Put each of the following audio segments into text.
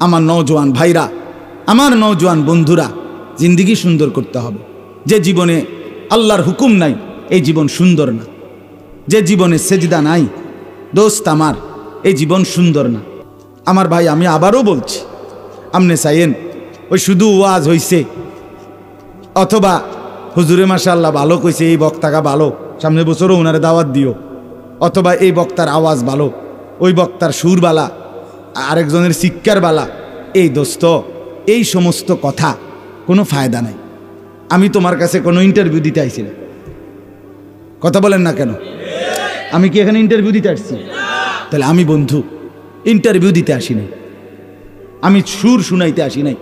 আমার নওজোয়ান ভাইরা, আমার নওজোয়ান বন্ধুরা, জিন্দিগি সুন্দর করতে হবে। যে জীবনে আল্লাহর হুকুম নাই, এই জীবন সুন্দর না। যে জীবনে সেজদা নাই, দোস্ত আমার, এই জীবন সুন্দর না। আমার ভাই, আমি আবারও বলছি, আমনে চাইয়েন ওই শুধু ওয়াজ হইছে, অথবা হুজুরে মাসা আল্লাহ ভালো কইছে, এই বক্তাকা ভালো, সামনে বছরও ওনারে দাওয়াত দিও, অথবা এই বক্তার আওয়াজ ভালো, ওই বক্তার সুর বালা আরেকজনের শিক্ষার বালা। এই দোস্ত, এই সমস্ত কথা কোনো ফায়দা নাই। আমি তোমার কাছে কোনো ইন্টারভিউ দিতে আইছি না। কথা বলেন না কেন? আমি কি এখানে ইন্টারভিউ দিতে আসছি? তাহলে আমি বন্ধু ইন্টারভিউ দিতে আসি নাই। আমি সুর শুনাইতে আসি নাই।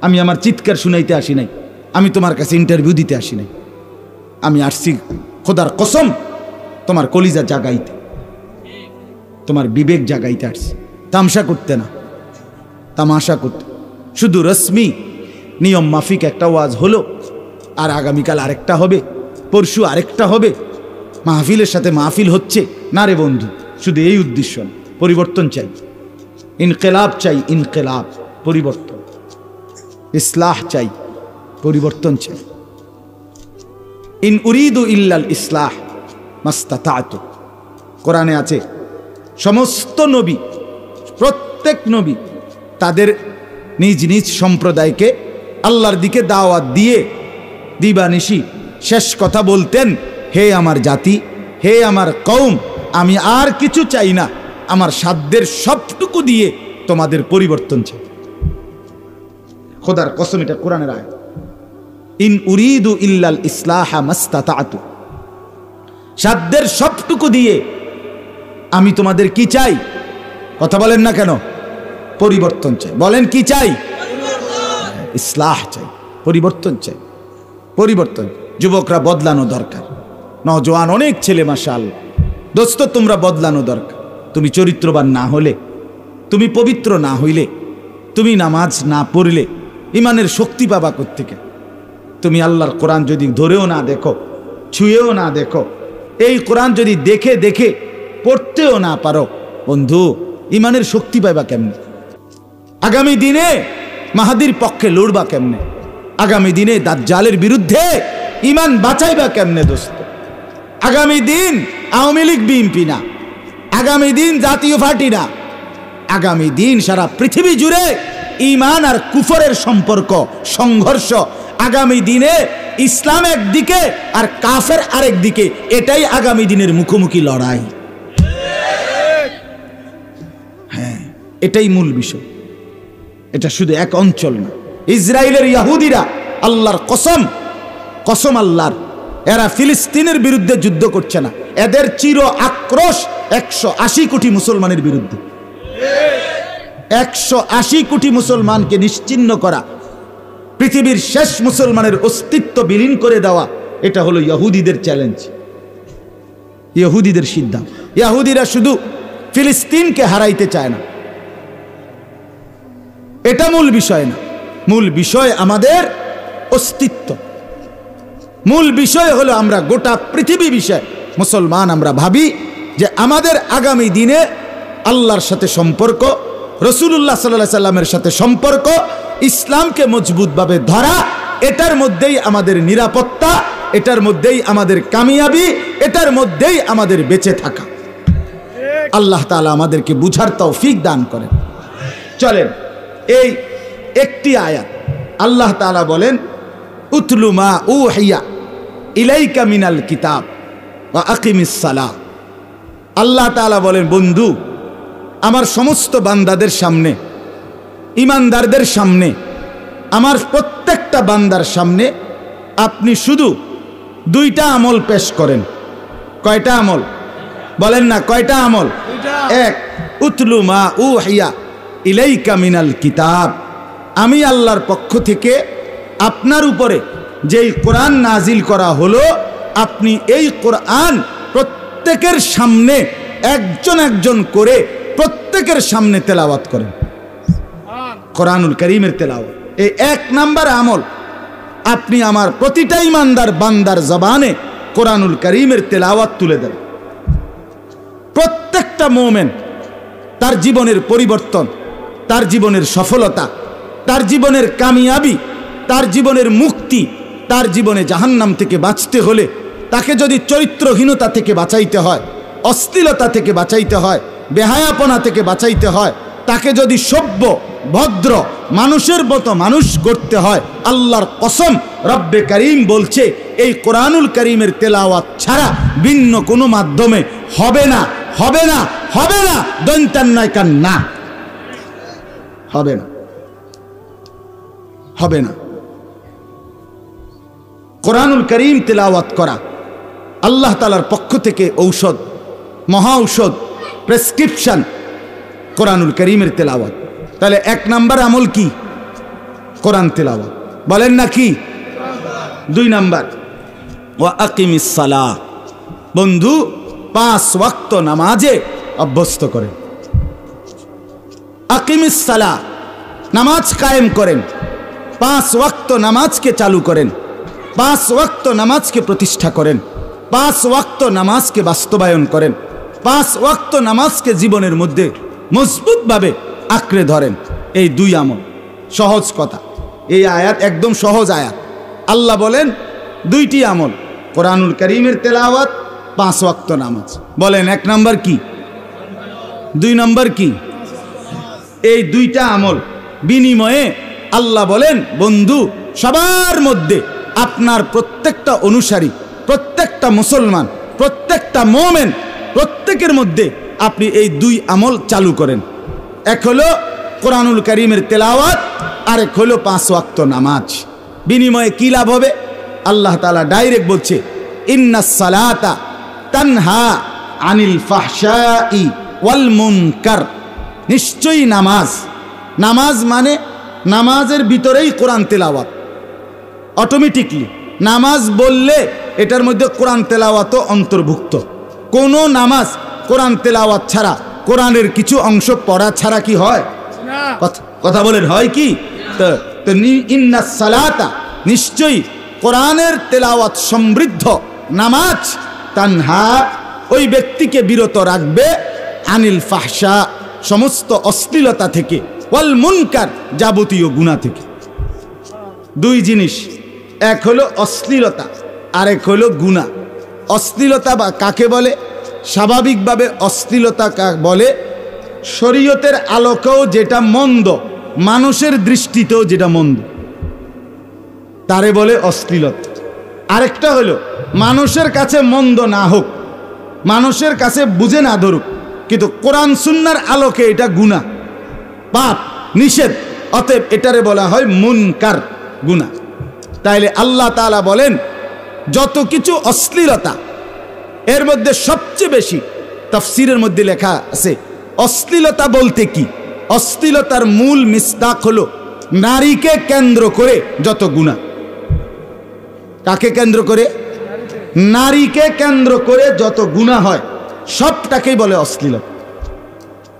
আমি আমার চিৎকার শুনাইতে আসি নাই। আমি তোমার কাছে ইন্টারভিউ দিতে আসি নাই। আমি আসছি খোদার কসম, তোমার কলিজা জাগাইতে। তোমার বিবেক জাগাইতে আসছি। তামসা করতে না, তামাশা করতে। শুধু রশ্মি, নিয়ম মাফিক একটা ওয়াজ হলো, আর আগামীকাল আরেকটা হবে, পরশু আরেকটা হবে। মাহফিলের সাথে মাহফিল হচ্ছে। না রে বন্ধু, শুধু এই উদ্দেশ্য পরিবর্তন চাই। ইনকেলাব চাই, ইনকেলাব, পরিবর্তন। ইসলাহ চাই, পরিবর্তন চাই। ইন উরিদু ইল্লাল ইসলাহ, মাস্তাতাত। কোরআনে আছে, সমস্ত নবী প্রত্যেক নবী তাদের নিজ নিজ সম্প্রদায়কে আল্লাহর দিকে দাওয়াত দিয়ে দিবানিশি শেষ কথা বলতেন, হে আমার জাতি, হে আমার কৌম আমি আর কিছু চাই না। আমার সাধ্যের সবটুকু দিয়ে তোমাদের পরিবর্তন চাই। খোদার কসম, এটা কোরআনের আয় ইন উরিদু ইল্লাল ইসলাহা মাস্তাতাতু। সাধ্যের সবটুকু দিয়ে আমি তোমাদের কি চাই? কথা বলেন না কেন? পরিবর্তন চাই। বলেন কি চাই? ইসলাহ চাই। পরিবর্তন চাই। পরিবর্তন। যুবকরা বদলানো দরকার। নজওয়ান অনেক ছেলে মাসাল দোস্ত, তোমরা বদলানো দরকার। তুমি চরিত্রবান না হলে, তুমি পবিত্র না হইলে, তুমি নামাজ না পড়লে, ইমানের শক্তি পাবা থেকে তুমি আল্লাহর কোরআন যদি ধরেও না দেখো, ছুঁয়েও না দেখো, এই কোরআন যদি দেখে দেখে, পড়তেও না পারো, বন্ধু ইমানের শক্তি পাইবা কেমনে? আগামী দিনে মাহাদির পক্ষে লড়বা কেমনে? আগামী দিনে দাজ্জালের বিরুদ্ধে ইমান বাঁচাইবা কেমনে দোস্ত? আগামী দিন আওয়ামী লীগ বিএনপি না। আগামী দিন জাতীয় পার্টি না। আগামী দিন সারা পৃথিবী জুড়ে ইমান আর কুফরের সম্পর্ক, সংঘর্ষ। আগামী দিনে ইসলাম একদিকে আর কাফের আরেক দিকে এটাই আগামী দিনের মুখোমুখি লড়াই। এটাই মূল বিষয়। এটা শুধু এক অঞ্চল না। ইসরায়েলের ইয়াহুদিরা আল্লাহর কসম কসম আল্লাহর। এরা ফিলিস্তিনের বিরুদ্ধে যুদ্ধ করছে না। এদের চির আক্রোশ একশো আশি কোটি মুসলমানের বিরুদ্ধে। একশো আশি কোটি মুসলমানকে নিশ্চিন্ন করা, পৃথিবীর শেষ মুসলমানের অস্তিত্ব বিলীন করে দেওয়া, এটা হলো ইয়াহুদিদের চ্যালেঞ্জ ইহুদিদের সিদ্ধান্ত। ইয়াহুদিরা শুধু ফিলিস্তিনকে হারাইতে চায় না। এটা মূল বিষয় না। মূল বিষয় আমাদের অস্তিত্ব। মূল বিষয় হলো আমরা গোটা পৃথিবী বিষয়। মুসলমান আমরা ভাবি যে আমাদের আগামী দিনে আল্লাহর সাথে সম্পর্ক রসুল্লাহ সাল্লাহ সাল্লামের সাথে সম্পর্ক, ইসলামকে মজবুতভাবে ধরা, এটার মধ্যেই আমাদের নিরাপত্তা, এটার মধ্যেই আমাদের কামিয়াবি, এটার মধ্যেই আমাদের বেঁচে থাকা। আল্লাহ তালা আমাদেরকে বুঝার তৌফিক দান করেন। চলেন। এই একটি আয়াত। আল্লাহ তালা বলেন উতলুমা উ হাইয়া ইলাইকা মিনাল কিতাব বা আকিমিসালা আল্লাহ তালা বলেন বন্ধু আমার সমস্ত বান্দাদের সামনে ইমানদারদের সামনে আমার প্রত্যেকটা বান্দার সামনে আপনি শুধু দুইটা আমল পেশ করেন। কয়টা আমল? বলেন না কয়টা আমল? এক উতলু মা উ হাইয়া ইলাইকা মিনাল কিতাব। আমি আল্লাহর পক্ষ থেকে আপনার উপরে যেই কোরআন নাজিল করা হলো, আপনি এই কোরআন প্রত্যেকের সামনে একজন একজন করে প্রত্যেকের সামনে তেলাওয়াত করেন। কোরআনুল করিমের তেলাওয়াত। এই এক নাম্বার আমল, আপনি আমার প্রতিটা ইমানদার বান্দার জবানে কোরআনুল করিমের তেলাওয়াত তুলে দেন। প্রত্যেকটা মোমেন্ট তার জীবনের পরিবর্তন তার জীবনের সফলতা, তার জীবনের কামিয়াবি, তার জীবনের মুক্তি, তার জীবনে জাহান্নাম থেকে বাঁচতে হলে তাকে যদি চরিত্রহীনতা থেকে বাঁচাইতে হয় অস্থিলতা থেকে বাঁচাইতে হয়, বেহায়াপনা থেকে বাঁচাইতে হয়, তাকে যদি সভ্য, ভদ্র, মানুষের মতো মানুষ করতে হয়, আল্লাহর কসম রব্বে করিম বলছে, এই কোরআনুল করিমের তেলাওয়াত ছাড়া ভিন্ন কোনো মাধ্যমে হবে না হবে না হবে না, দৈন্তান্নয় কান না হবে না। হবে না। কোরআনুল করিম তেলাওয়াত করা, আল্লাহ তালার পক্ষ থেকে ঔষধ, মহা ঔষধ, প্রেসক্রিপশন কোরআনুল করিমের তেলাওয়াত। তাহলে এক নাম্বার আমল কি? কোরআন তেলাওয়াত। বলেন না কি? দুই নাম্বার। ও আকিমিসালা বন্ধু, পাঁচ ওয়াক্ত নামাজে অভ্যস্ত করেন। আকিমিসালা নামাজ কায়েম করেন। পাঁচ ওয়াক্ত নামাজকে চালু করেন। পাঁচ ওয়াক্ত নামাজকে প্রতিষ্ঠা করেন। পাঁচ ওয়াক্ত নামাজকে বাস্তবায়ন করেন। পাঁচ ওয়াক্ত নামাজকে জীবনের মধ্যে মজবুতভাবে আঁকড়ে ধরেন। এই দুই আমল। সহজ কথা। এই আয়াত একদম সহজ আয়াত। আল্লাহ বলেন, দুইটি আমল। কোরআনুল করিমের তেলাওয়াত, পাঁচ ওয়াক্ত নামাজ। বলেন, এক নাম্বার কি? দুই নাম্বার কি? এই দুইটা আমল বিনিময়ে আল্লাহ বলেন, বন্ধু, সবার মধ্যে আপনার প্রত্যেকটা অনুসারী, প্রত্যেকটা মুসলমান, প্রত্যেকটা মোমেন, প্রত্যেকের মধ্যে আপনি এই দুই আমল চালু করেন। এক হলো কোরআনুল করিমের তেলাওয়াত আর এক হলো পাঁচ ওয়াক্ত নামাজ। বিনিময়ে কি লাভ হবে? আল্লাহ তালা ডাইরেক্ট বলছে, ইন্না সালাতা তানহা আনিল ফাহশাই ওয়াল মুনকার। নিশ্চয়ই নামাজ। নামাজ মানে নামাজের ভিতরেই কোরআন তেলাওয়াত। অটোমেটিকলি নামাজ বললে এটার মধ্যে কোরআন তেলাওয়াতও অন্তর্ভুক্ত। কোনো নামাজ কোরআন তেলাওয়াত ছাড়া কোরআনের কিছু অংশ পড়া ছাড়া কি হয়? কথা- বলেন হয় কি? তো ইন্না সালাতা নিশ্চয়ই কোরআনের তেলাওয়াত সমৃদ্ধ নামাজ তানহা ওই ব্যক্তিকে বিরত রাখবে আনিল ফাহসা সমস্ত অশ্লীলতা থেকে, ওয়াল মুনকার যাবতীয় গুণা থেকে। দুই জিনিস, এক হলো অশ্লীলতা, আরেক হলো গুণা। অশ্লীলতা বা কাকে বলে? স্বাভাবিকভাবে অশ্লীলতা বলে শরীয়তের আলোকেও যেটা মন্দ, মানুষের দৃষ্টিতেও যেটা মন্দ। তারে বলে অশ্লীলতা। আরেকটা হলো, মানুষের কাছে মন্দ না হোক, মানুষের কাছে বুঝে না ধরুক কিন্তু কোরআন সুন্নার আলোকে এটা গুণা পাপ, নিষেধ, অতএব এটারে বলা হয় মুনকার গুণা তাইলে আল্লাহ তাআলা বলেন, যত কিছু অশ্লীলতা, এর মধ্যে সবচেয়ে বেশি তফসিরের মধ্যে লেখা আছে, অশ্লীলতা বলতে কি? অশ্লীলতার মূল মিস্তাক হলো নারীকে কেন্দ্র করে যত গুণা কাকে কেন্দ্র করে? নারীকে কেন্দ্র করে যত গুণা হয়। সবটাকেই বলে অশ্লীলতা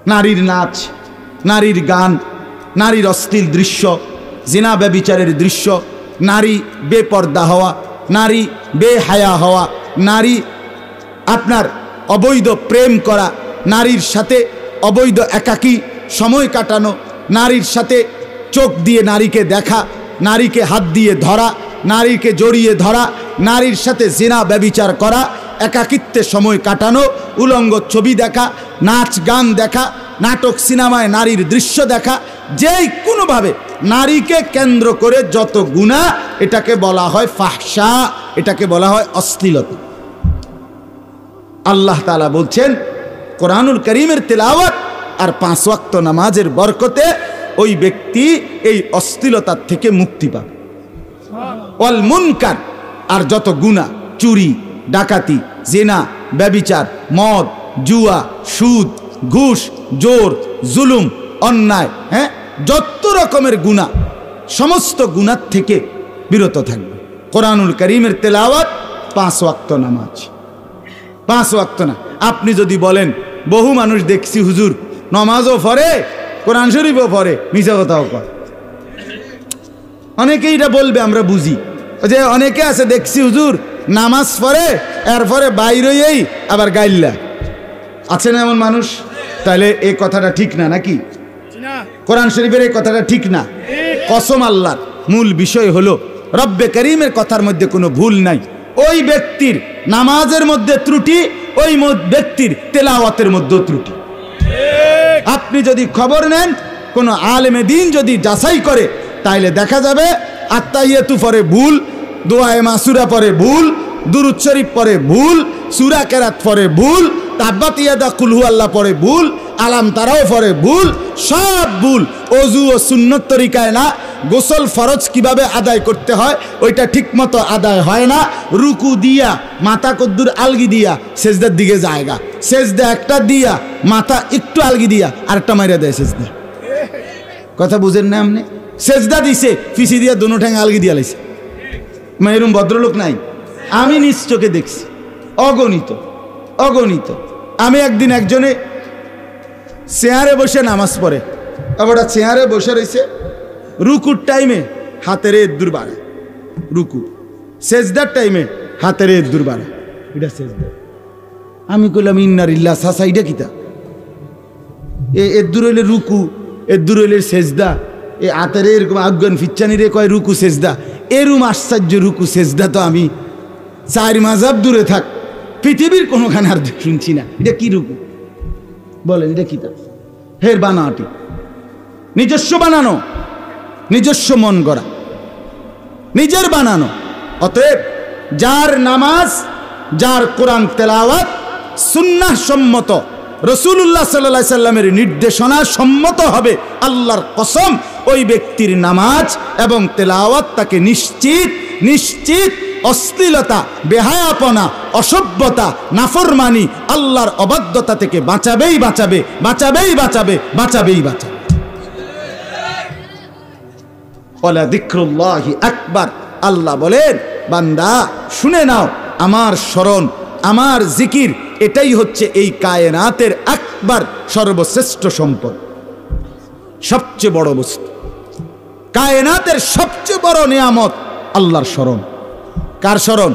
নারীর নাচ, নারীর গান, নারীর অশ্লীল দৃশ্য, জিনা ব্যবিচারের দৃশ্য, নারী বেপর্দা হওয়া, নারী বেহায়া হওয়া, নারী আপনার অবৈধ প্রেম করা, নারীর সাথে অবৈধ একাকী সময় কাটানো, নারীর সাথে চোখ দিয়ে নারীকে দেখা, নারীকে হাত দিয়ে ধরা, নারীকে জড়িয়ে ধরা, নারীর সাথে জেনা ব্যবিচার করা একাকিত্বে সময় কাটানো, উলঙ্গ ছবি দেখা, নাচ গান দেখা, নাটক সিনেমায় নারীর দৃশ্য দেখা, যেই কোনোভাবে নারীকে কেন্দ্র করে যত গুণা, এটাকে বলা হয় ফাহসা এটাকে বলা হয় অশ্লীলতা। আল্লাহ তালা বলছেন, কোরআনুল করিমের তেলাওয়াত আর পাঁচ ওয়াক্ত নামাজের বরকতে ওই ব্যক্তি এই অশ্লীলতার থেকে মুক্তি পাবে। অল মুনকার, আর যত গুণা, চুরি ডাকাতি, জেনা, ব্যবিচার, মদ, জুয়া, সুদ, ঘুষ, জোর, জুলুম, অন্যায় হ্যাঁ? যত রকমের গুণা সমস্ত গুণার থেকে বিরত থাকবে। কোরআনুল করিমের তেলাওয়াত পাঁচ ওয়াক্ত নামাজ। পাঁচ ওয়াক্ত না। আপনি যদি বলেন, বহু মানুষ দেখছি হুজুর, নমাজও পড়ে, কোরআন শরীফও পড়ে মিশা কথাও কর অনেকেই এটা বলবে, আমরা বুঝি। যে অনেকে আছে, দেখছি হুজুর নামাজ পড়ে, এরপরে বাইরেই আবার গাইল্লা। আছে না এমন মানুষ? তাহলে এই কথাটা ঠিক না নাকি? কোরআন শরীফের এই কথাটা ঠিক না? কসম আল্লাহর। মূল বিষয় হলো, রব্বে করিমের কথার মধ্যে কোনো ভুল নাই। ওই ব্যক্তির নামাজের মধ্যে ত্রুটি, ওই ব্যক্তির তেলাওয়াতের মধ্যেও ত্রুটি। আপনি যদি খবর নেন, কোনো আলেমে দিন যদি যাচাই করে, তাইলে দেখা যাবে, আত্মাইয়াতু পরে ভুল দোয়ায়ে মাসুরা পরে ভুল, দুরুদ শরীফ পরে ভুল, সুরা কেরাত পরে ভুল তাব্বাতিয়াদা কুলহু আল্লাহ পরে ভুল, আলাম তারাও পরে ভুল, সব ভুল। অজু ও সুন্নত তরিকায় না, গোসল ফরজ কীভাবে আদায় করতে হয়, ওইটা ঠিকমতো আদায় হয় না। রুকু দিয়া, মাথা কদ্দুর আলগি দিয়া, সেজদার দিকে জায়গা। সেজদা একটা দিয়া, মাথা একটু আলগি দিয়া, আরেকটা মাইরা দেয় সেজদা। কথা বুঝেন না আপনি? সেজদা দিছে ফিসি দিয়া দোনো ঠ্যাং আলগি দিয়া লাইছে। এরকম ভদ্রলোক নাই। আমি নিজ চোখে দেখছি। অগণিত অগণিত। আমি একদিন একজনে চেয়ারে বসে নামাজ পড়ে। আবার চেয়ারে বসে রয়েছে রুকুর টাইমে হাতের এদ্দুর বাড়ে। রুকু। সেজদার টাইমে হাতের এদ্দুর বাড়ে। এটা সেজদা। আমি কইলাম ইন্নার ইল্লা সাসা, এটা কিতা? এদ্দুর হইলে রুকু এদ্দুর হইলে সেজদা। এ হাতের এরকম আফগান ফিচ্চানি রে কয়, রুকু সেজদা। এরম আশ্চর্য রুকু সেজদা তো আমি। চার মাজাব দূরে থাক, পৃথিবীর কোনোখানে আর শুনছি না। এটা কি রুকু? বলেন, এটা কি তা? হের বানাটি নিজস্ব বানানো, নিজস্ব মন গড়া। নিজের বানানো। অতএব যার নামাজ, যার কোরআন তেলাওয়াত সুন্নাহ সম্মত রসুল্লাহ সাল্লা সাল্লামের নির্দেশনা সম্মত হবে, আল্লাহর কসম ওই ব্যক্তির নামাজ এবং তেলাওয়াত তাকে নিশ্চিত নিশ্চিত অশ্লীলতা, বেহায়াপনা, অসভ্যতা, নাফরমানি, আল্লাহর অবাধ্যতা থেকে বাঁচাবেই বাঁচাবে বাঁচাবেই বাঁচাবে বাঁচাবেই বাঁচাবে। আকবার। আল্লাহ বলেন, বান্দা, শুনে নাও, আমার স্মরণ, আমার জিকির, এটাই হচ্ছে এই কায়নাতের আকবার সর্বশ্রেষ্ঠ সম্পদ। সবচেয়ে বড় বস্তু। কায়নাতের সবচেয়ে বড় নিয়ামত আল্লাহর স্মরণ। কার স্মরণ?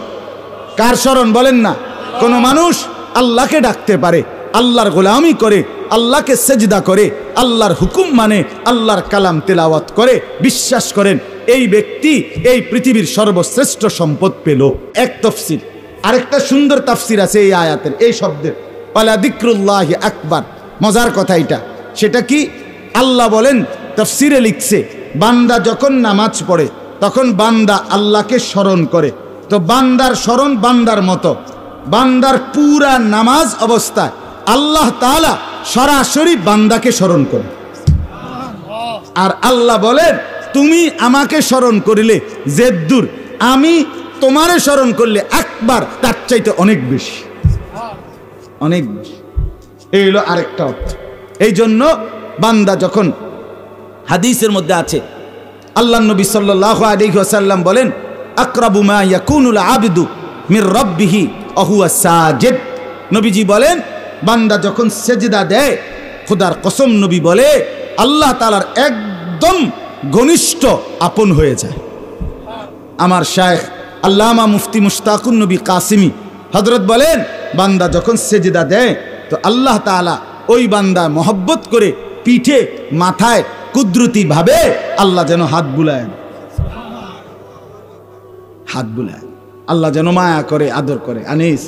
কার স্মরণ বলেন না। কোনো মানুষ আল্লাহকে ডাকতে পারে, আল্লাহর গোলামি করে, আল্লাহকে সেজদা করে, আল্লাহর হুকুম মানে আল্লাহর কালাম তেলাওয়াত করে, বিশ্বাস করেন, এই ব্যক্তি এই পৃথিবীর সর্বশ্রেষ্ঠ সম্পদ পেল। এক তফসির, আরেকটা সুন্দর তাফসির আছে এই আয়াতের, এই শব্দের। পালা দিক্রুল্লাহ আকবার, মজার কথা এটা। সেটা কি? আল্লাহ বলেন, তফসিরে লিখছে বান্দা যখন নামাজ পড়ে, তখন বান্দা আল্লাহকে স্মরণ করে। তো বান্দার স্মরণ বান্দার মতো। বান্দার পুরা নামাজ অবস্থায় আল্লাহ তাআলা সরাসরি বান্দাকে স্মরণ করে। আর আল্লাহ বলেন, তুমি আমাকে স্মরণ করিলে জেদ্দুর আমি তোমারে স্মরণ করলে একবার তার চাইতে অনেক বেশি। অনেক বেশি। এই হলো আরেকটা অর্থ। এই জন্য বান্দা যখন হাদিসের মধ্যে আছে। আল্লাহ নবী সাল্লাহ আলাইহি ওয়াসাল্লাম বলেন, আকরাবু মা ইয়াকুনুল আবদু মির রাব্বিহি অহুয়া সাজিদ। নবীজি বলেন, বান্দা যখন সেজদা দেয়, খোদার কসম নবী বলে, আল্লাহ তালার একদম ঘনিষ্ঠ আপন হয়ে যায়। আমার শায়েখ আল্লামা মুফতি মুশতাকুন নবী কাসিমি হজরত বলেন, বান্দা যখন সেজদা দেয়, তো আল্লাহ তাআলা ওই বান্দা মহব্বত করে পিঠে, মাথায় কুদরতি ভাবে আল্লাহ যেন হাত বুলায় হাত বুলায় আল্লাহ যেন মায়া করে, আদর করে। আনিস,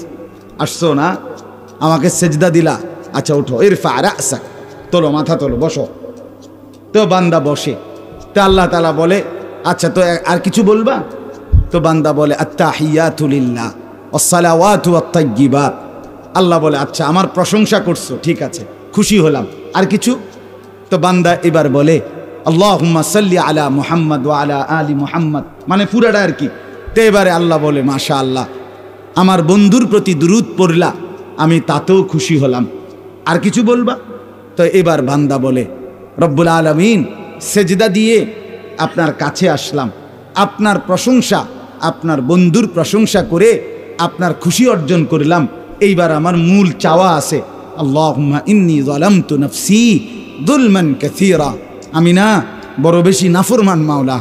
আসছো না? আমাকে সেজদা দিলা। আচ্ছা উঠো। ইরফা রাসাক তোলো, মাথা তোলো, বসো। তো বান্দা বসে। তো আল্লাহ তালা বলে আচ্ছা তো আর কিছু বলবা? তো বান্দা বলে আত্তাহিয়াতুলিল্লাহ অসালাওয়াতু আত্তাইয়িবাত আল্লাহ বলে আচ্ছা আমার প্রশংসা করছ, ঠিক আছে, খুশি হলাম। আর কিছু? তো বান্দা এবার বলে, আল্লাহুম্মা সাল্লি আলা মুহাম্মদ ওয়া আলা আলি মুহাম্মদ। মানে পুরাটা আর কি। তো এবারে আল্লাহ বলে মাশা আল্লাহ আমার বন্ধুর প্রতি দুরুদ পড়লা, আমি তাতেও খুশি হলাম। আর কিছু বলবা? তো এবার বান্দা বলে, রব্বুল আলমিন, সেজদা দিয়ে আপনার কাছে আসলাম। আপনার প্রশংসা, আপনার বন্ধুর প্রশংসা করে আপনার খুশি অর্জন করলাম। এইবার আমার মূল চাওয়া আছে, আল্লাহুম্মা ইন্নি যালামতু নাফসি দুলমান কাসীরা। আমি না, বড় বেশি নাফরমান মাওলা।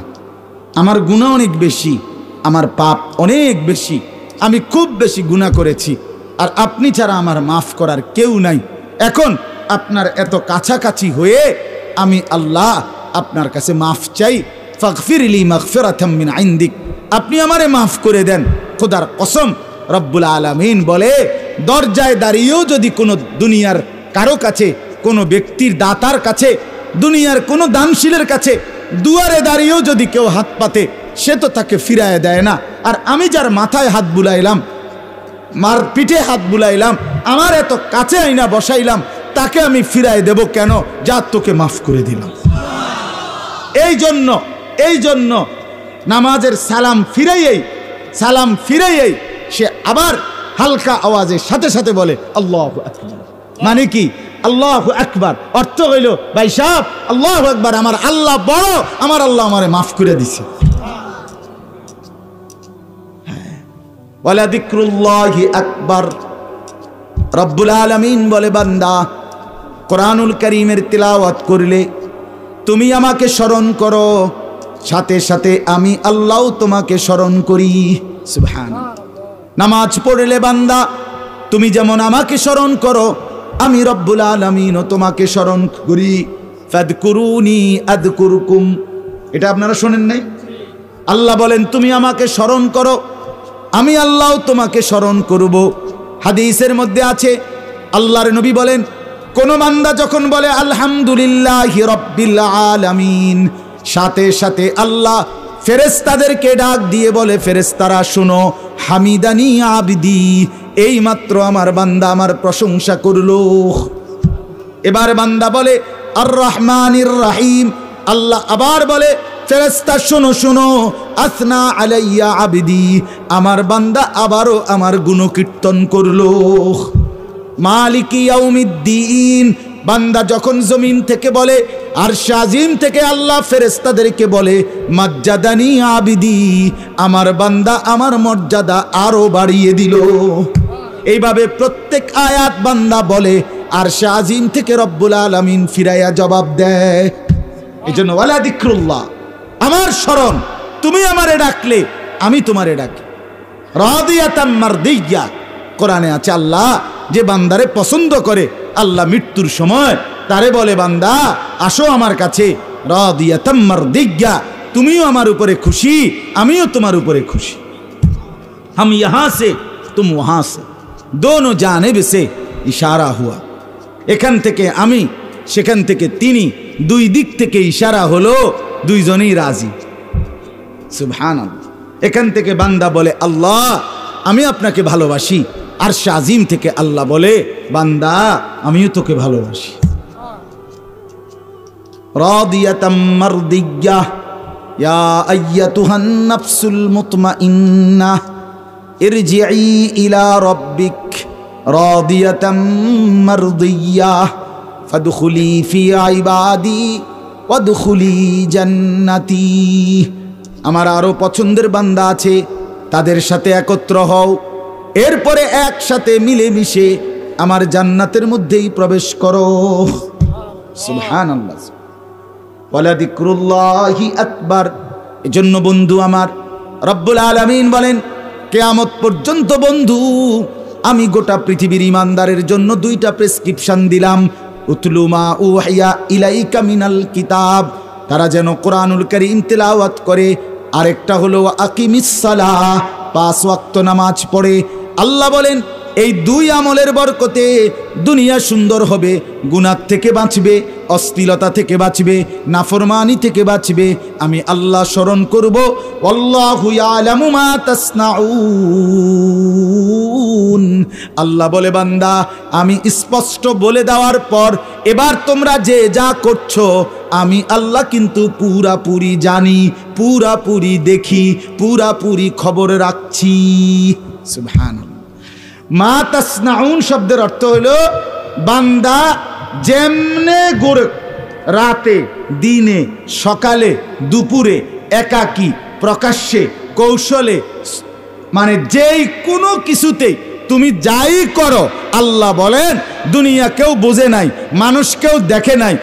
আমার গুণা অনেক বেশি, আমার পাপ অনেক বেশি। আমি খুব বেশি গুণা করেছি, আর আপনি ছাড়া আমার মাফ করার কেউ নাই। এখন আপনার এত কাছাকাছি হয়ে আমি আল্লাহ আপনার কাছে মাফ চাই। মাগফিরাতাম মিন ইনদিক। আপনি আমারে মাফ করে দেন। খোদার কসম, রব্বুল আলামিন বলে, দরজায় দাঁড়িয়েও যদি কোনো দুনিয়ার কারও কাছে কোনো ব্যক্তির দাতার কাছে, দুনিয়ার কোনো দানশীলের কাছে দুয়ারে দাঁড়িয়েও যদি কেউ হাত পাতে, সে তো তাকে ফিরায় দেয় না। আর আমি যার মাথায় হাত বুলাইলাম, মার পিঠে হাত বুলাইলাম, আমার এত কাছে আইনা বসাইলাম, তাকে আমি ফিরায় দেব কেন? যা তোকে মাফ করে দিলাম। এই জন্য এই জন্য নামাজের সালাম ফিরাইয়েই সালাম ফিরাইয়েই সে আবার হালকা আওয়াজের সাথে সাথে বলে, আল্লাহ মানে কি? আল্লাহ আকবার। অর্থ হইল, ভাই সাহ আল্লাহ আকবার, আমার আল্লাহ বড়, আমার আল্লাহ আমারে মাফ করে দিছে। করলে তুমি আমাকে স্মরণ করো, সাথে সাথে আমি আল্লাহ তোমাকে স্মরণ করি। নামাজ পড়লে, বান্দা, তুমি যেমন আমাকে স্মরণ করো আমি রব্বুল আলামিনও তোমাকে স্মরণ করি। ফাদকুরুনি আদকুরকুম। এটা আপনারা শোনেন নাই? আল্লাহ বলেন, তুমি আমাকে স্মরণ করো, আমি আল্লাহ তোমাকে স্মরণ করব। হাদিসের মধ্যে আছে, আল্লাহর নবী বলেন, কোন বান্দা যখন বলে, আলহামদুলিল্লাহ রব্বিল আলামিন, সাথে সাথে আল্লাহ ফেরেস্তাদেরকে ডাক দিয়ে বলে ফেরেস্তারা শুনো, হামিদানি আবিদি এই মাত্র আমার বান্দা আমার প্রশংসা করল। এবার বান্দা বলে আর রহমানির রাহিম। আল্লাহ আবার বলে ফেরেস্তা শোনো শোনো, আসনা আলাইয়া আবিদি। আমার বান্দা আবারও আমার গুণকীর্তন করল। মালিকি ইয়াউমিদ্দিন, বান্দা যখন জমিন থেকে বলে আর শাজিম থেকে আল্লাহ ফেরেস্তাদেরকে বলে মর্যাদানি আবিদি। আমার বান্দা আমার মর্যাদা আরও বাড়িয়ে দিল। এইভাবে প্রত্যেক আয়াত বান্দা বলে, আর সে আজিম থেকে রব্বুল আলমিন ফিরাইয়া জবাব দেয়। এই জন্য ওয়ালা দিক্রুল্লাহ আমার স্মরণ, তুমি আমারে ডাকলে, আমি তোমারে ডাকি। রদিয়াতাম্মার দিয়া কোরআনে আছে আল্লাহ, যে বান্দারে পছন্দ করে, আল্লাহ মৃত্যুর সময় তারে বলে, বান্দা, আসো আমার কাছে রদিয়াতাম্মার দিজ্ঞা তুমিও আমার উপরে খুশি, আমিও তোমার উপরে খুশি। আমি ইহা সে, তুম ওহা दोनों জানেব সে ইশারা হুয়া। এখান থেকে আমি, সেখান থেকে তিনি, দুই দিক থেকে ইশারা হলো দুইজনেই রাজি। সুবহান এখান থেকে বান্দা বলে, আল্লাহ, আমি আপনাকে ভালোবাসি। আর শাজিম থেকে আল্লাহ বলে, বান্দা, আমিও তোকে ভালোবাসি। রাদিয়াতাম মারদিয়াহ, ইয়া আইয়াতুহান নাফসুল মুতমাইন্নাহ। ইলা রাব্বিক আমার আরও পছন্দের বান্দা আছে, তাদের সাথে একত্র হও। এরপরে একসাথে মিলেমিশে আমার জান্নাতের মধ্যেই প্রবেশ করো। আকবার। এজন্য বন্ধু আমার, রব্বুল আলামিন বলেন কেয়ামত পর্যন্ত, বন্ধু, আমি গোটা পৃথিবীর ইমানদারের জন্য দুইটা প্রেসক্রিপশন দিলাম। উতলুমা উহাইয়া ইলাই কামিনাল কিতাব। তারা যেন কোরআনুল করিম তেলাওয়াত করে। আরেকটা হলো আকিমিস পাঁচ ওয়াক্ত নামাজ পড়ে। আল্লাহ বলেন এই দুই আমলের বরকতে দুনিয়া সুন্দর হবে গুনার থেকে বাঁচবে, অশ্লীলতা থেকে বাঁচবে, নাফরমানি থেকে বাঁচবে। আমি আল্লাহ স্মরণ করব আল্লাহ বলে, বান্দা, আমি স্পষ্ট বলে দেওয়ার পর এবার তোমরা যে যা করছ, আমি আল্লাহ কিন্তু পুরাপুরি জানি, পুরাপুরি দেখি, পুরাপুরি খবর রাখছি। সুবহানাল্লাহ। মা তাসনাউন শব্দের অর্থ হলো বান্দা যেমনে গোরে রাতে, দিনে, সকালে, দুপুরে, একাকী, প্রকাশ্যে, কৌশলে মানে যেই কোনো কিছুতেই তুমি যাই করো, আল্লাহ বলেন, দুনিয়া কেউ বোঝে নাই, মানুষ কেউ দেখে নাই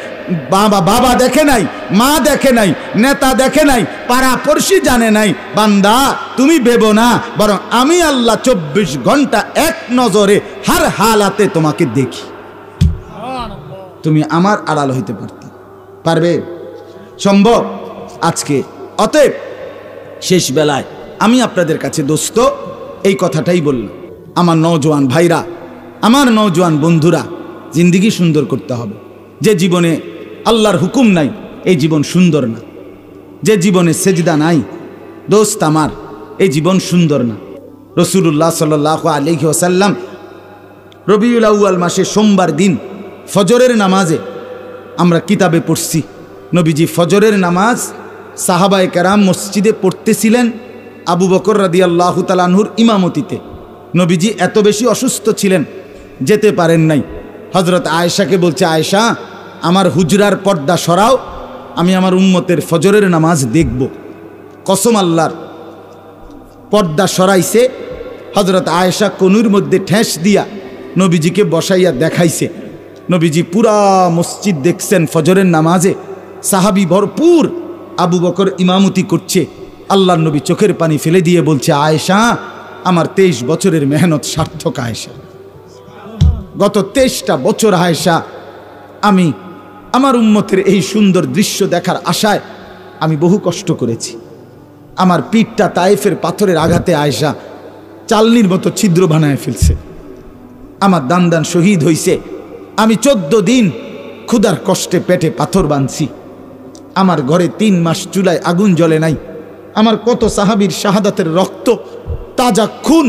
বাবা বাবা দেখে নাই, মা দেখে নাই, নেতা দেখে নাই পাড়াপড়শি জানে নাই। বান্দা, তুমি ভেবো না, বরং আমি আল্লাহ চব্বিশ ঘণ্টা এক নজরে হার হালাতে তোমাকে দেখি। তুমি আমার আড়াল হইতে পারত। পারবে? সম্ভব? আজকে। অতএব, শেষ বেলায় আমি আপনাদের কাছে দোস্ত, এই কথাটাই বললাম। আমার নওজোয়ান ভাইরা, আমার নওজোয়ান বন্ধুরা, জিন্দিগি সুন্দর করতে হবে। যে জীবনে আল্লাহর হুকুম নাই, এই জীবন সুন্দর না। যে জীবনে সেজদা নাই, দোস্ত আমার, এই জীবন সুন্দর না। রসুল্লাহ সাল আলহি ওসাল্লাম রবিউল আউয়াল মাসে সোমবার দিন ফজরের নামাজে আমরা কিতাবে পড়ছি। নবীজি ফজরের নামাজ সাহাবায় কারাম মসজিদে পড়তেছিলেন আবু বকর রাদি আল্লাহ তালানহুর ইমামতিতে। নবীজি এত বেশি অসুস্থ ছিলেন, যেতে পারেন নাই। হজরত আয়েশাকে বলছে, আয়েশা আমার হুজরার পর্দা সরাও, আমি আমার উম্মতের ফজরের নামাজ দেখব। কসম আল্লাহর। পর্দা সরাইছে হজরত আয়েশা কনুর মধ্যে ঠেস দিয়া নবীজিকে বসাইয়া দেখাইছে। নবীজি পুরা মসজিদ দেখছেন ফজরের নামাজে। সাহাবি ভরপুর আবু বকর ইমামতি করছে। আল্লাহ নবী চোখের পানি ফেলে দিয়ে বলছে, আয়েশা, আমার তেইশ বছরের মেহনত সার্থক, আয়েশা। গত তেইশটা বছর, আয়েশা, আমি আমার উম্মতের এই সুন্দর দৃশ্য দেখার আশায় আমি বহু কষ্ট করেছি। আমার পিঠটা তাইফের পাথরের আঘাতে আয়সা চালনির মতো ছিদ্র বানায় ফেলছে। আমার দান দান শহীদ হইছে। আমি চোদ্দ দিন ক্ষুদার কষ্টে পেটে পাথর বাঁধছি আমার ঘরে তিন মাস চুলায় আগুন জ্বলে নাই। আমার কত সাহাবির শাহাদাতের রক্ত তাজা খুন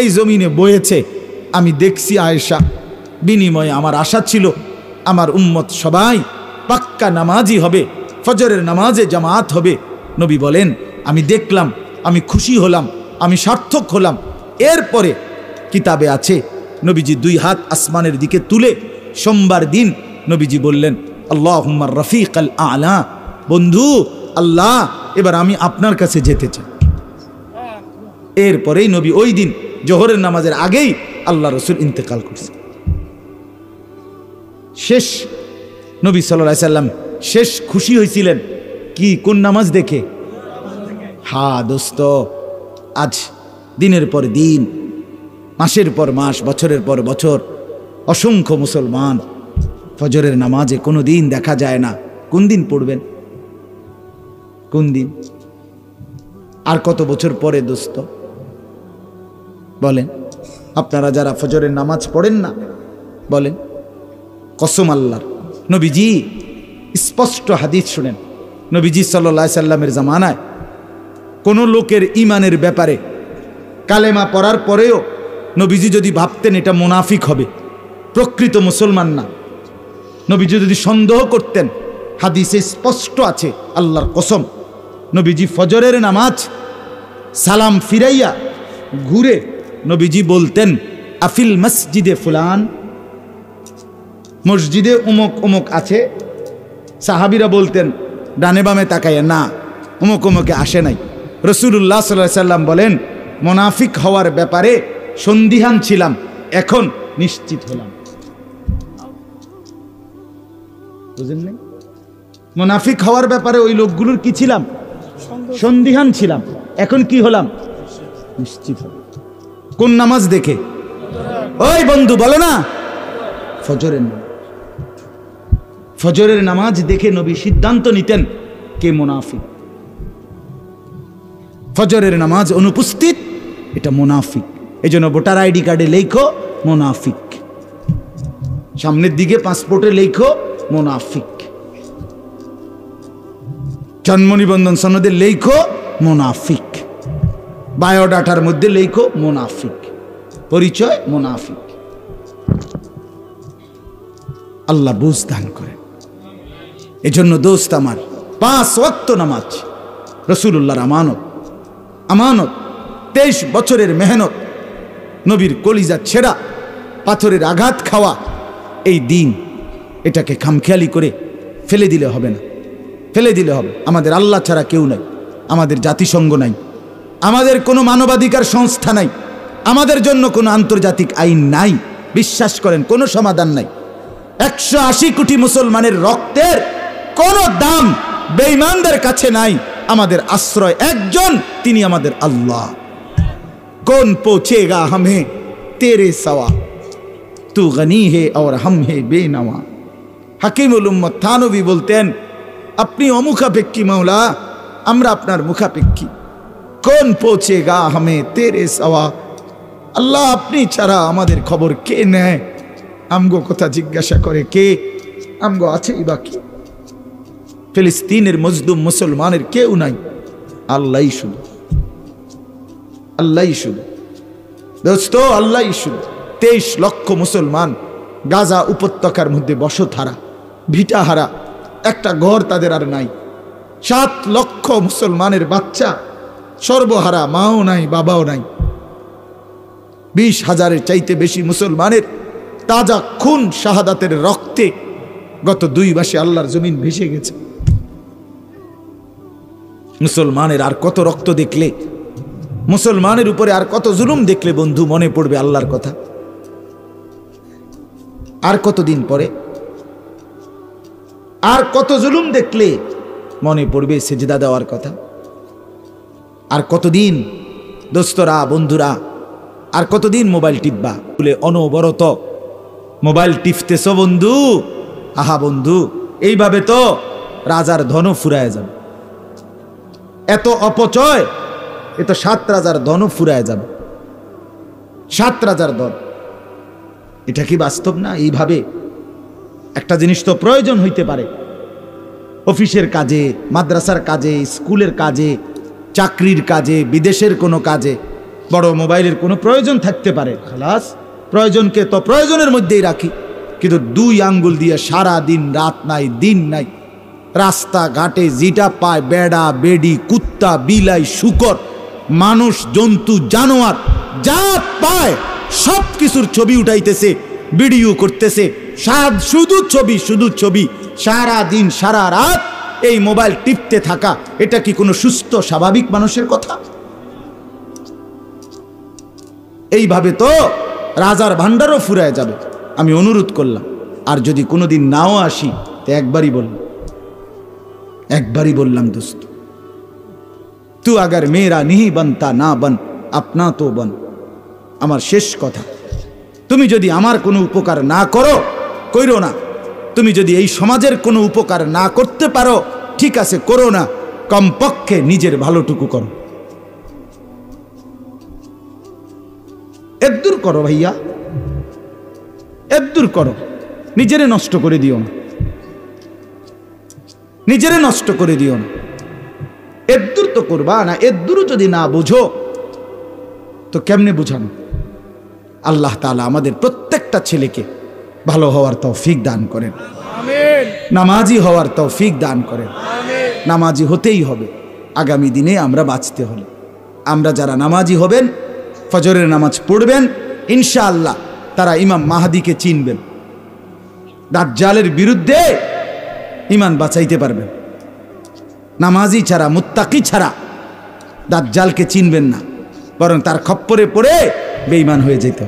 এই জমিনে বয়েছে। আমি দেখছি আয়েশা, বিনিময়ে আমার আশা ছিল আমার উম্মত সবাই পাক্কা নামাজই হবে, ফজরের নামাজে জামাত হবে। নবী বলেন, আমি দেখলাম, আমি খুশি হলাম, আমি সার্থক হলাম। এরপরে কিতাবে আছে, নবীজি দুই হাত আসমানের দিকে তুলে সোমবার দিন নবীজি বললেন আল্লাহ হুম্মার রফিক আল আলা। বন্ধু, আল্লাহ, এবার আমি আপনার কাছে যেতে চাই। এরপরেই নবী ওই দিন জোহরের নামাজের আগেই আল্লাহ রসুল ইন্তেকাল করছে। শেষ। নবী সাল্লাহ সাল্লাম শেষ খুশি হয়েছিলেন কি, কোন নামাজ দেখে? হা দোস্ত, আজ দিনের পর দিন, মাসের পর মাস, বছরের পর বছর, অসংখ্য মুসলমান ফজরের নামাজে কোনো দিন দেখা যায় না। কোন দিন পড়বেন? কোন দিন? আর কত বছর পরে দোস্ত? বলেন, আপনারা যারা ফজরের নামাজ পড়েন না, বলেন। কসম আল্লাহর। নবীজি, স্পষ্ট হাদিস শুনেন। নবীজি সাল্লা সাল্লামের জামানায় কোনো লোকের ইমানের ব্যাপারে কালেমা পড়ার পরেও নবীজি যদি ভাবতেন এটা মুনাফিক হবে, প্রকৃত মুসলমান না। নবীজি যদি সন্দেহ করতেন, হাদিসে স্পষ্ট আছে আল্লাহর কসম, নবীজি ফজরের নামাজ সালাম ফিরাইয়া ঘুরে নবীজি বলতেন, আফিল মসজিদে ফুলান মসজিদে উমুক উমুক আছে। সাহাবিরা বলতেন, ডানে বামে তাকাইয়া, না, উমুক উমুকে আসে নাই। রসুল্লাহ সাল্লাহ সাল্লাম বলেন, মোনাফিক হওয়ার ব্যাপারে সন্দিহান ছিলাম, এখন নিশ্চিত হলাম। বুঝেন নাই? মোনাফিক হওয়ার ব্যাপারে ওই লোকগুলোর কি ছিলাম? সন্দিহান ছিলাম, এখন কি হলাম? নিশ্চিত কোন নামাজ দেখে? ওই বন্ধু, বলো না। ফজরের নামাজ। ফজরের নামাজ দেখে নবী সিদ্ধান্ত নিতেন, কে মোনাফিক? ফজরের নামাজ অনুপস্থিত, এটা মোনাফিক। এই জন্য ভোটার আইডি কার্ডে লেখো, মোনাফিক। সামনের দিকে পাসপোর্টে লেখো, মোনাফিক। জন্ম নিবন্ধন সনদে লেখো, মোনাফিক। বায়োডাটার মধ্যে লেখো, মোনাফিক। পরিচয়, মোনাফিক। আল্লাহ বুঝ দান করেন এজন্য দোস্ত আমার, পাঁচ ওয়াক্ত নামাজ রসুল্লাহর আমানত আমানত, তেইশ বছরের মেহনত, নবীর কলিজা ছেঁড়া, পাথরের আঘাত খাওয়া, এই দিন এটাকে খামখেয়ালি করে ফেলে দিলে হবে না। ফেলে দিলে হবে। আমাদের আল্লাহ ছাড়া কেউ নাই, আমাদের জাতিসংঘ নাই, আমাদের কোনো মানবাধিকার সংস্থা নাই, আমাদের জন্য কোনো আন্তর্জাতিক আইন নাই, বিশ্বাস করেন, কোনো সমাধান নাই। একশো আশি কোটি মুসলমানের রক্তের কোনো দাম বেইমানদের কাছে নাই। আমাদের আশ্রয় একজন, তিনি আমাদের আল্লাহ। কোন পৌঁছেগা হামে? তেরে সাওয়া তু গনি হে আর হাম হে বে বেনামা হাকিমুল উলুম্ম থানবি বলতেন, আপনি অমুখাপেক্ষী মাওলা, আমরা আপনার মুখাপেক্ষী। কোন পৌঁছেগা হামে তেরে সাওয়া আল্লাহ আপনি ছাড়া আমাদের খবর কে নেয়? আমগো কথা জিজ্ঞাসা করে কে? আমগো আছেই বাকি ফিলিস্তিনের মজদুম মুসলমানের কেউ নাই। আল্লাহ শুধু। আল্লাহ শুধু। দোস্ত আল্লাহ শুধু। তেইশ লক্ষ মুসলমান গাজা উপত্যকার মধ্যে বসতহারা, ভিটাহারা, একটা ঘর তাদের আর নাই। সাত লক্ষ মুসলমানের বাচ্চা, সর্বহারা মাও নাই, বাবাও নাই। বিশ হাজারের চাইতে বেশি মুসলমানের তাজা খুন, শাহাদাতের রক্তে গত দুই মাসে আল্লাহর জমিন ভেসে গেছে। মুসলমানের আর কত রক্ত দেখলে? মুসলমানের উপরে আর কত জুলুম দেখলে বন্ধু, মনে পড়বে আল্লাহর কথা। আর কতদিন পরে? আর কত জুলুম দেখলে মনে পড়বে সেজদা দেওয়ার কথা? আর কতদিন দোস্তরা, বন্ধুরা, আর কতদিন মোবাইল টিপবা? বলে অনবরত মোবাইল টিপতেছ বন্ধু? আহা বন্ধু, এইভাবে তো রাজার ধনও ফুরায় যাবে। এত অপচয়, এ তো সাত রাজার ধনও ফুরায় যাবে। সাত রাজার ধন। এটা কি বাস্তব না? এইভাবে একটা জিনিস তো প্রয়োজন হইতে পারে। অফিসের কাজে, মাদ্রাসার কাজে, স্কুলের কাজে, চাকরির কাজে, বিদেশের কোনো কাজে, বড় মোবাইলের কোনো প্রয়োজন থাকতে পারে। খালাস, প্রয়োজনকে তো প্রয়োজনের মধ্যেই রাখি। কিন্তু দুই আঙ্গুল দিয়ে সারা দিন, রাত নাই, দিন নাই রাস্তা ঘাটে জিটা পায় বেড়া, বেডি, কুত্তা, বিলাই, শুকর, মানুষ, জন্তু, জানোয়ার, যা পায় সব কিছুর ছবি উঠাইতেছে, ভিডিও করতেছে। সাদ শুধু ছবি শুধু ছবি। সারা দিন সারা রাত এই মোবাইল টিপতে থাকা, এটা কি কোনো সুস্থ, স্বাভাবিক মানুষের কথা? এইভাবে তো রাজার ভান্ডারও ফুরায় যাবে। আমি অনুরোধ করলাম, আর যদি কোনোদিন নাও আসি, তো একবারই বললাম একবারই বললাম, দোস্ত, তু আগার মেয়েরা নিহি বনতা না বন, আপনা তো বন। আমার শেষ কথা, তুমি যদি আমার কোনো উপকার না করো, কইরো না। তুমি যদি এই সমাজের কোনো উপকার না করতে পারো, ঠিক আছে, করো না। কমপক্ষে নিজের ভালোটুকু করো। এদ্দুর করো ভাইয়া, এদ্দুর করো। নিজেরে নষ্ট করে দিও না। নিজেরে নষ্ট করে দিও না। এদ্দুর তো করবা না এদ্দুরও যদি না বুঝো তো কেমনে বুঝানো? আল্লাহ তালা আমাদের প্রত্যেকটা ছেলেকে ভালো হওয়ার তৌফিক দান করেন। নামাজি হওয়ার তৌফিক দান করেন। নামাজি হতেই হবে। আগামী দিনে আমরা বাঁচতে হলে। আমরা যারা নামাজি হবেন ফজরের নামাজ পড়বেন ইনশাআল্লাহ তারা ইমাম মাহাদিকে চিনবেন। দাজ্জালের বিরুদ্ধে ইমান বাঁচাইতে পারবেন নামাজি ছাড়া, মুত্তাকি ছাড়া দাজ্জালকে চিনবেন না, বরং তার খপ্পরে পড়ে বেঈমান হয়ে যেত